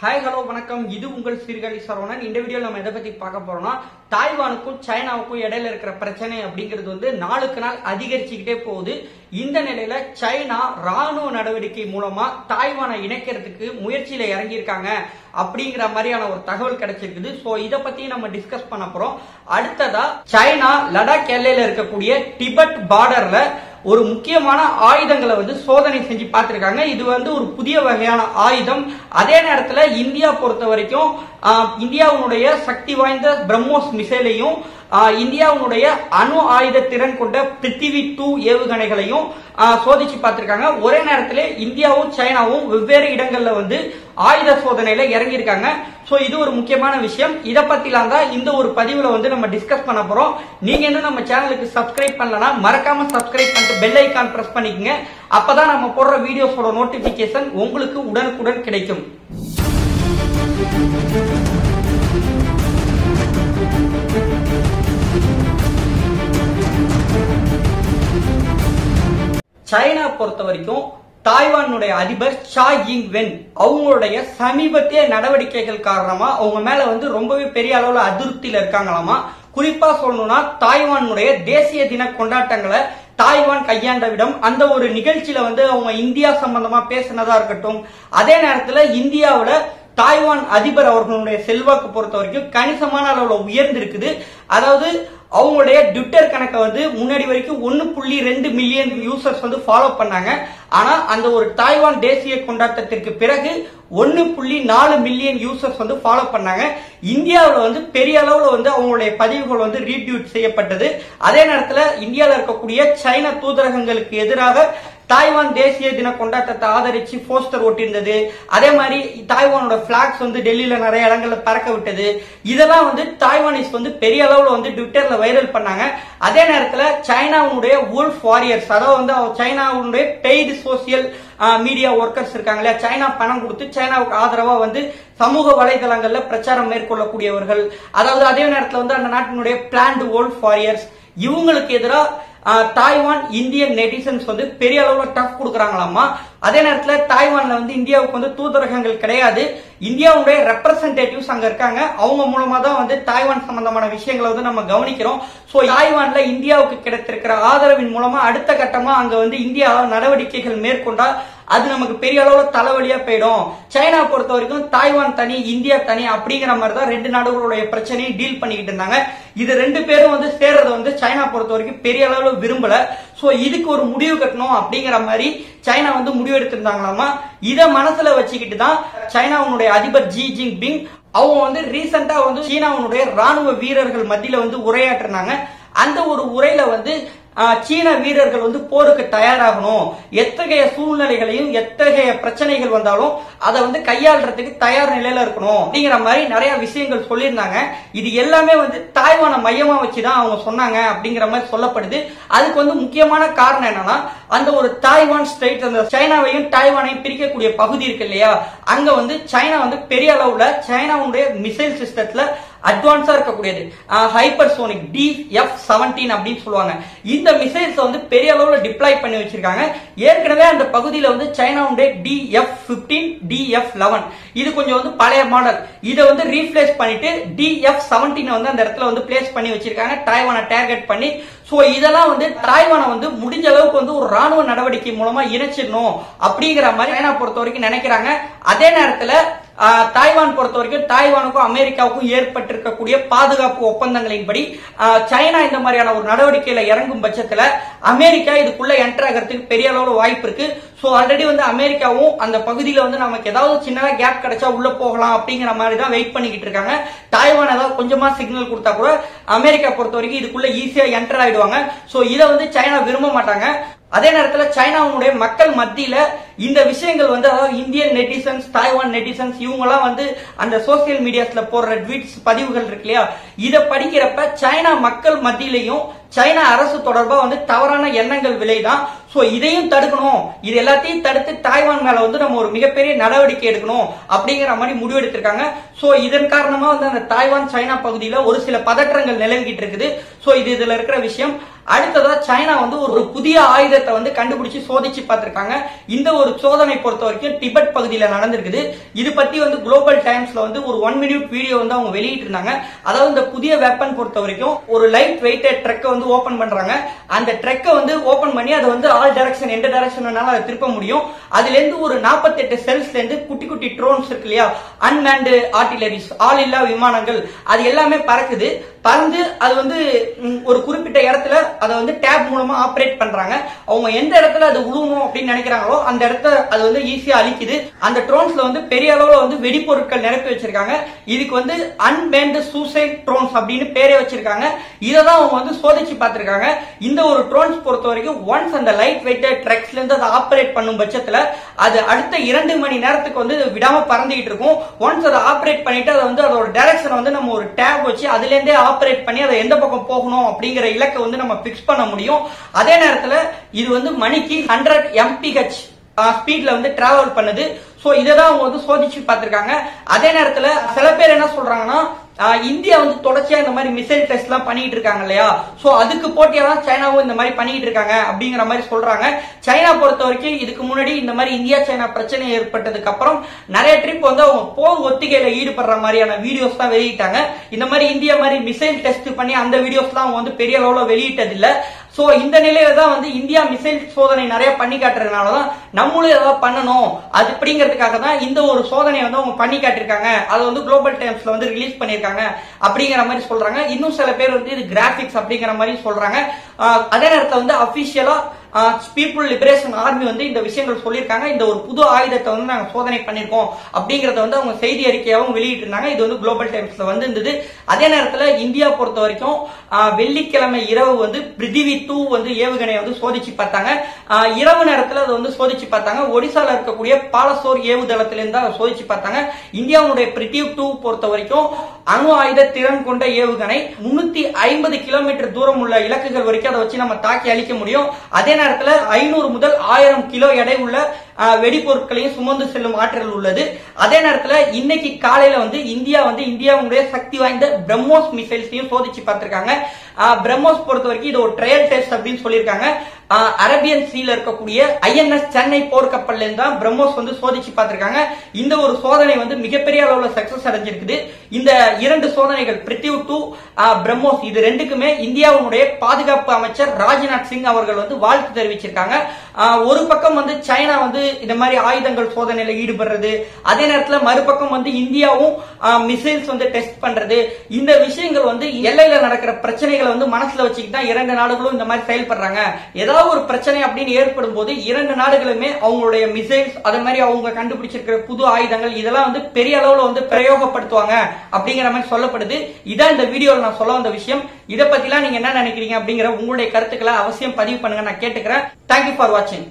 Hi hello வணக்கம். இது உங்கள் சீர்காழி சரவணன். இந்த வீடியோ நம்ம எதை பத்தி பார்க்க போறோம்னா தாய்வானுக்கும் சைனாவுக்கும் இடையில இருக்கிற பிரச்சனை அப்படிங்கிறது வந்து நாளுக்கு நாள் அதிகரிச்சுக்கிட்டே போகுது. இந்த நிலையில சைனா ராணுவ நடவடிக்கை மூலமா தாய்வானை இணைக்கிறதுக்கு முயற்சியில இறங்கியிருக்காங்க அப்படிங்கிற மாதிரியான ஒரு தகவல் கிடைச்சிருக்குது. சோ இத பத்தி நம்ம டிஸ்கஸ் பண்ண போறோம். அடுத்ததா சைனா லடாக் எல்லையில இருக்கக்கூடிய டிபெட் பார்டர்ல ஒரு முக்கியமான ஆயுதங்களை வந்து சோதனை செஞ்சு பார்த்துருக்காங்க. இது வந்து ஒரு புதிய வகையான ஆயுதம். அதே நேரத்தில் இந்தியா பொறுத்த வரைக்கும் ஆஹ், இந்தியாவுடைய சக்தி வாய்ந்த பிரம்மோஸ் மிசைலையும் இந்தியாவுடைய அணு ஆயுத திறன் கொண்ட பிருத்திவி டூ ஏவுகணைகளையும் சோதிச்சு பார்த்திருக்காங்க. ஒரே நேரத்தில் இந்தியாவும் சைனாவும் வெவ்வேறு இடங்கள்ல வந்து ஆயுத சோதனையில இறங்கியிருக்காங்க. ஸோ இது ஒரு முக்கியமான விஷயம். இதை பத்திலாம் தான் இந்த ஒரு பதிவுல வந்து நம்ம டிஸ்கஸ் பண்ண போறோம். நீங்க என்ன நம்ம சேனலுக்கு சப்ஸ்கிரைப் பண்ணலனா மறக்காம சப்ஸ்கிரைப் பண்ணிட்டு பெல் ஐக்கான் பிரஸ் பண்ணிக்கோங்க. அப்பதான் நம்ம போடுற வீடியோஸோட நோட்டிபிகேஷன் உங்களுக்கு உடனுக்குடன் கிடைக்கும். சைனா பொறுத்த வரைக்கும் தாய்வானுடைய அதிபர் ஷா இங் வென் அவங்களுடைய சமீபத்திய நடவடிக்கைகள் காரணமா அவங்க மேல வந்து ரொம்பவே பெரிய அளவுல அதிருப்தியில இருக்காங்களாமா? குறிப்பா சொல்லணும்னா தாய்வானுடைய தேசிய தின கொண்டாட்டங்களை தாய்வான் கையாண்ட விடம் அந்த ஒரு நிகழ்ச்சியில வந்து அவங்க இந்தியா சம்பந்தமா பேசினதா இருக்கட்டும் அதே நேரத்துல இந்தியாவில தாய்வான் அதிபர் அவர்களுடைய செல்வாக்கு பொறுத்த வரைக்கும் கணிசமான அளவுல உயர்ந்திருக்குது. அதாவது அவங்களுடைய ட்விட்டர் கணக்கை வந்து முன்னாடி வரைக்கும் ஒன்னு புள்ளி ரெண்டு மில்லியன் யூசர்ஸ் வந்து ஃபாலோ பண்ணாங்க. ஆனா அந்த ஒரு தாய்வான் தேசிய கொண்டாட்டத்திற்கு பிறகு ஒன்னு புள்ளி நாலு மில்லியன் யூசர்ஸ் வந்து ஃபாலோ பண்ணாங்க. இந்தியாவில் வந்து பெரிய அளவில் வந்து அவங்களுடைய பதிவுகள் வந்து ரீட்யூட் செய்யப்பட்டது. அதே நேரத்தில் இந்தியாவில் இருக்கக்கூடிய சைன தூதரகங்களுக்கு எதிராக தாய்வான் தேசிய தின கொண்டாட்டத்தை ஆதரிச்சு போஸ்டர் ஒட்டியிருந்தது. அதே மாதிரி தாய்வானோட பிளாக்ஸ் வந்து டெல்லியில நிறைய இடங்கள்ல பறக்க விட்டது. இதெல்லாம் வந்து தாய்வானிஸ் வந்து பெரிய அளவுல வந்து ட்விட்டர்ல வைரல் பண்ணாங்க. அதே நேரத்துல சைனாவுடைய wolf வாரியர்ஸ் அதாவது வந்து சைனாவுடைய பெய்டு சோசியல் மீடியா ஒர்க்கர்ஸ் இருக்காங்க இல்லையா? சைனா பணம் கொடுத்து சைனாவுக்கு ஆதரவா வந்து சமூக வலைதளங்கள்ல பிரச்சாரம் மேற்கொள்ளக்கூடியவர்கள். அதாவது அதே நேரத்துல வந்து அந்த நாட்டினுடைய பிளான்டு wolf வாரியர்ஸ் இவங்களுக்கு எதிராக தாய்வான் இந்தியன் நெட்டிசன்ஸ் வந்து பெரிய அளவுல டஃப் கொடுக்குறாங்களாமா அதே நேரத்துல தாய்வான்ல வந்து இந்தியாவுக்கு வந்து தூதரகங்கள் கிடையாது. இந்தியாவுடைய ரெப்ரசன்டேட்டிவ்ஸ் அங்க இருக்காங்க. அவங்க மூலமா தான் வந்து தாய்வான் சம்பந்தமான விஷயங்களை வந்து நம்ம கவனிக்கிறோம். சோ தாய்வான்ல இந்தியாவுக்கு கிடைத்திருக்கிற ஆதரவின் மூலமா அடுத்த கட்டமா அங்க வந்து இந்தியா நடவடிக்கைகள் மேற்கொண்டா அது நமக்கு பெரிய அளவுல தலைவலியா போயிடும். சைனா பொறுத்த வரைக்கும் தாய்வான் தனி இந்தியா தனி அப்படிங்கிற மாதிரி தான் ரெண்டு நாடுகளுடைய பிரச்சனையை டீல் பண்ணிக்கிட்டு இருந்தாங்க. இது ரெண்டு பேரும் வந்து சேர்றது வந்து சைனா பொறுத்த வரைக்கும் பெரிய அளவுல விரும்பல. சோ இதுக்கு ஒரு முடிவு கட்டணும் அப்படிங்கிற மாதிரி சைனா வந்து முடிவு எடுத்திருந்தாங்களாமா? இதை மனசுல வச்சுக்கிட்டு தான் சைனாவுடைய அதிபர் ஜி ஜிங் பிங் அவங்க வந்து ரீசெண்டா வந்து சீனாவுடைய ராணுவ வீரர்கள் மத்தியில வந்து உரையாற்றினாங்க. அந்த ஒரு உரையில வந்து சீன வீரர்கள் வந்து போருக்கு தயாராகணும். எத்தகைய சூழ்நிலைகளையும் எத்தகைய பிரச்சனைகள் வந்தாலும் அதை வந்து கையாளுறதுக்கு தயார் நிலையில இருக்கணும். அப்படிங்கிற மாதிரி நிறைய விஷயங்கள் சொல்லியிருந்தாங்க. இது எல்லாமே வந்து தாய்வானை மையமா வச்சுதான் அவங்க சொன்னாங்க அப்படிங்கிற மாதிரி சொல்லப்படுது. அதுக்கு வந்து முக்கியமான காரணம் என்னன்னா அந்த ஒரு தாய்வான் ஸ்டேட் அந்த சைனாவையும் தாய்வானையும் பிரிக்கக்கூடிய பகுதி இருக்கு இல்லையா? அங்க வந்து சைனா வந்து பெரிய அளவுல சைனாவுடைய மிசைல் சிஸ்டத்துல அட்வான்ஸா இருக்கக்கூடியது. ஹைப்பர்சோனிக் டி எஃப் செவன்டீன் அப்படின்னு சொல்லுவாங்க. இந்த மிசைல்ஸ் வந்து பெரிய அளவுல டிப்ளாய் பண்ணி வச்சிருக்காங்க. ஏற்கனவே அந்த பகுதியில வந்து சைனாவுடைய D F fifteen D F eleven இது கொஞ்சம் வந்து பழைய மாடல் இதை வந்து ரீப்ளேஸ் பண்ணிட்டு டி எஃப் செவன்டீன் வந்து அந்த இடத்துல வந்து பிளேஸ் பண்ணி வச்சிருக்காங்க. டாய்வானை டார்கெட் பண்ணி. சோ இதெல்லாம் வந்து தாய்வானை வந்து முடிஞ்ச அளவுக்கு வந்து ஒரு ராணுவ நடவடிக்கை மூலமா இணைச்சிடணும் அப்படிங்கிற மாதிரி சைனா பொறுத்த வரைக்கும் நினைக்கிறாங்க. அதே நேரத்துல தாய்வான் பொறுத்த வரைக்கும் தாய்வானுக்கும் அமெரிக்காவுக்கும் ஏற்பட்டிருக்கக்கூடிய பாதுகாப்பு ஒப்பந்தங்களின்படி சைனா இந்த மாதிரியான ஒரு நடவடிக்கையில இறங்கும் பட்சத்துல அமெரிக்கா இதுக்குள்ள என்டர் ஆகிறதுக்கு பெரிய அளவில் வாய்ப்பு இருக்கு. ஸோ ஆல்ரெடி வந்து அமெரிக்காவும் அந்த பகுதியில் வந்து நமக்கு ஏதாவது சின்னதாக கேப் கிடைச்சா உள்ள போகலாம் அப்படிங்கிற மாதிரி தான் வெயிட் பண்ணிக்கிட்டு இருக்காங்க. தாய்வான் ஏதாவது கொஞ்சமா சிக்னல் கொடுத்தா கூட அமெரிக்கா பொறுத்த வரைக்கும் இதுக்குள்ள ஈஸியா என்டர் ஆயிடுவாங்க. ஸோ இதை வந்து சைனா விரும்ப மாட்டாங்க. அதே நேரத்தில் சைனாவுடைய மக்கள் மத்தியில இந்த விஷயங்கள் வந்து அதாவது இந்தியன் நெட்டிசன்ஸ் தாய்வான் நெட்டிசன்ஸ் இவங்கெல்லாம் வந்து அந்த சோசியல் மீடியாஸ்ல போடுற ட்வீட்ஸ் பதிவுகள் இருக்கு இல்லையா? இதை படிக்கிறப்ப சைனா மக்கள் மத்தியிலையும் சைனா அரசு தொடர்பா வந்து தவறான எண்ணங்கள் விலைதான் சோ இதையும் தடுக்கணும். இது எல்லாத்தையும் தடுத்து தாய்வான் மேல வந்து நம்ம ஒரு மிகப்பெரிய நடவடிக்கை எடுக்கணும் அப்படிங்கிற மாதிரி முடிவெடுத்திருக்காங்க. சோ இதன் காரணமா வந்து அந்த தாய்வான் சைனா பகுதியில ஒரு சில பதற்றங்கள் நிலவிக்கிட்டு இருக்குது. சோ இது இதுல இருக்கிற விஷயம். அடுத்ததா சைனா வந்து ஒரு புதிய ஆயுதத்தை வந்து கண்டுபிடிச்சு சோதிச்சு பார்த்திருக்காங்க. இந்த ஒரு சோதனை பொறுத்த வரைக்கும் டிபெட் பகுதியில நடந்திருக்குது. இது பத்தி வந்து குளோபல் டைம்ஸ்ல வந்து ஒரு ஒன் மினிட் வீடியோ வந்து அவங்க வெளியிட்டு இருந்தாங்க. அதாவது இந்த புதிய வெப்பன் பொறுத்த வரைக்கும் ஒரு லைட் வெயிட்டட் ட்ரக்கை வந்து ஓபன் பண்றாங்க. அந்த ட்ரக்கை வந்து ஓபன் பண்ணி அதை வந்து ஆல் டைரக்ஷன் எந்த டைரக்ஷன் அதை திருப்ப முடியும். அதுல இருந்து ஒரு 48 செல்ஸ்ல இருந்து குட்டி குட்டி ட்ரோன்ஸ் இருக்கு இல்லையா? அன்மேண்டு ஆர்டிலரிஸ் ஆள் இல்லா விமானங்கள் அது எல்லாமே பறக்குது. பறந்து அது வந்து ஒரு குறிப்பிட்ட இடத்துல அதை வந்து டேப் மூலமா ஆப்ரேட் பண்றாங்க. அவங்க எந்த இடத்துல அது உழுவணும் அப்படின்னு நினைக்கிறாங்களோ அந்த இடத்த அது வந்து ஈஸியா அழிக்குது. அந்த ட்ரோன்ஸ்ல வந்து பெரிய அளவுல வந்து வெடிப்பொருட்கள் நிரப்பி வச்சிருக்காங்க. இதுக்கு வந்து அன்பேண்ட் சூசைட் ட்ரோன்ஸ் அப்படின்னு பேரே வச்சிருக்காங்க. இதை தான் அவங்க வந்து சோதிச்சு பார்த்திருக்காங்க. இந்த ஒரு ட்ரோன்ஸ் பொறுத்த வரைக்கும் ஒன்ஸ் அந்த லைட் வெயிட்டட் ட்ரக்ஸ்ல இருந்து அதை ஆப்ரேட் பண்ணும் பட்சத்துல அது அடுத்த இரண்டு மணி நேரத்துக்கு வந்து விடாம பறந்துகிட்டு இருக்கும். ஒன்ஸ் அதை ஆப்ரேட் பண்ணிட்டு அதை வந்து அதோட டைரக்ஷன் வந்து நம்ம ஒரு டேப் வச்சு அதுல இருந்தே ஆப்ரேட் பண்ணி அதை எந்த பக்கம் போகணும் அப்படிங்கிற இலக்கை வந்து நம்ம பிக்ஸ் பண்ண முடியும். அதே நேரத்தில் இது வந்து மணிக்கு ஹண்ட்ரட் எம்பிஹெச் ஸ்பீட்ல வந்து டிராவல் பண்ணுது. ஸோ இதை தான் அவங்க வந்து சோதிச்சு பார்த்துருக்காங்க. அதே நேரத்தில் சில பேர் என்ன சொல்றாங்கன்னா இந்தியா வந்து தொடர்ச்சியா இந்த மாதிரி மிசைல் டெஸ்ட் எல்லாம் பண்ணிட்டு இருக்காங்க இல்லையா? சோ அதுக்கு போட்டியா தான் சைனாவும் இந்த மாதிரி பண்ணிட்டு இருக்காங்க அப்படிங்கிற மாதிரி சொல்றாங்க. சைனா பொறுத்த வரைக்கும் இதுக்கு முன்னாடி இந்த மாதிரி இந்தியா சைனா பிரச்சனை ஏற்பட்டதுக்கு அப்புறம் நிறைய ட்ரிப் வந்து அவங்க போர் ஒத்திகையில ஈடுபடுற மாதிரியான வீடியோஸ் தான் வெளியிட்டாங்க. இந்த மாதிரி இந்தியா மாதிரி மிசைல் டெஸ்ட் பண்ணி அந்த வீடியோஸ் எல்லாம் வந்து பெரிய அளவுல வெளியிட்டது இல்ல சோ இந்த நிலையில தான் வந்து இந்தியா மிசைல் சோதனை நிறைய பண்ணி காட்டுறதுனால தான் நம்மளும் ஏதாவது பண்ணணும். அது அப்படிங்கிறதுக்காக தான் இந்த ஒரு சோதனையை வந்து அவங்க பண்ணி காட்டியிருக்காங்க. அதை வந்து குளோபல் டைம்ஸ்ல வந்து ரிலீஸ் பண்ணியிருக்காங்க. அப்படிங்கிற மாதிரி சொல்றாங்க. இன்னும் சில பேர் வந்து இது கிராபிக்ஸ் அப்படிங்கிற மாதிரி சொல்றாங்க. அதே நேரத்தில் வந்து அபிஷியலா பீப்புள் லிபரேஷன் ஆர்மி வந்து இந்த விஷயங்கள் சொல்லியிருக்காங்க. இந்த ஒரு புது ஆயுதத்தை வந்து நாங்க சோதனை பண்ணிருக்கோம் அப்படிங்கறத வந்து அவங்க செய்தி அறிக்கையாகவும் வெளியிட்டிருந்தாங்க. இது வந்து குளோபல் டைம்ஸ்ல வந்து இருந்தது அதே நேரத்துல இந்தியா பொறுத்த வரைக்கும் வெள்ளிக்கிழமை இரவு வந்து பிரிதிவி டூ வந்து ஏவுகணையை வந்து சோதிச்சு பார்த்தாங்க. இரவு நேரத்துல அதை வந்து சோதிச்சு பார்த்தாங்க. ஒடிசால இருக்கக்கூடிய பாலசோர் ஏவுதளத்திலிருந்து அதை சோதிச்சு பார்த்தாங்க. இந்தியாவுடைய பிரித்திவ் டூ பொறுத்த வரைக்கும் அணு ஆயுத திறன் கொண்ட ஏவுகணை. முன்னூத்தி ஐம்பது கிலோமீட்டர் தூரம் உள்ள இலக்குகள் வரைக்கும் அதை வச்சு நம்ம தாக்கி அழிக்க முடியும். அதே நேரத்துல ஐநூறு முதல் ஆயிரம் கிலோ எடை உள்ள ஆஹ், வெடிபொருட்களையும் சுமந்து செல்லும் ஆற்றல் உள்ளது. அதே நேரத்துல இன்னைக்கு காலையில வந்து இந்தியா வந்து இந்தியாவுடைய சக்தி வாய்ந்த பிரம்மோஸ் மிசைல்ஸையும் சோதிச்சு பார்த்திருக்காங்க. பிரம்மோஸ் பொறுத்த வரைக்கும் இது ஒரு ட்ரையல் டெஸ்ட் அப்படின்னு சொல்லியிருக்காங்க. அரேபியன் சீல இருக்கக்கூடிய ஐஎன்எஸ் சென்னை போர்க்கப்பல்ல தான் பிரம்மோஸ் வந்து சோதிச்சு பார்த்திருக்காங்க. இந்த ஒரு சோதனை வந்து மிகப்பெரிய அளவுல சக்சஸ் அடைஞ்சிருக்குது. இந்த இரண்டு சோதனைகள் பிரித்திவ் டூ பிரம்மோஸ் இது ரெண்டுக்குமே இந்தியாவுடைய பாதுகாப்பு அமைச்சர் ராஜ்நாத் சிங் அவர்கள் வந்து வாழ்த்து தெரிவிச்சிருக்காங்க. ஒரு பக்கம் வந்து சைனா வந்து இந்த மாதிரி ஆயுதங்கள் சோதனையில ஈடுபடுறது. அதே நேரத்தில் மறுபக்கம் வந்து இந்தியாவும் மிசைல்ஸ் வந்து டெஸ்ட் பண்றது. இந்த விஷயங்கள் வந்து எல்லையில நடக்கிற பிரச்சனைகளை வந்து மனசுல வச்சுக்கிட்டு தான் இரண்டு நாடுகளும் இந்த மாதிரி செயல்படுறாங்க. ஏதாவது ஒரு பிரச்சனை அப்படின்னு ஏற்படும் போது இரண்டு நாடுகளுமே அவங்களுடைய மிசைல்ஸ் அதே மாதிரி அவங்க கண்டுபிடிச்சிருக்கிற புது ஆயுதங்கள் இதெல்லாம் வந்து பெரிய அளவுல வந்து பிரயோகப்படுத்துவாங்க அப்படிங்கிற மாதிரி சொல்லப்படுது. இதான் இந்த வீடியோல நான் சொல்ல வந்த விஷயம். இதை பத்திலாம் நீங்க என்ன நினைக்கிறீங்க அப்படிங்கிற உங்களுடைய கருத்துக்களை அவசியம் பதிவு பண்ணுங்க. நான் கேட்டுக்கிறேன். தேங்க்யூ ஃபார் வாட்சிங்